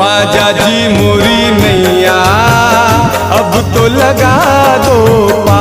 राजा जी मुरी मैया अब तो लगा दो पा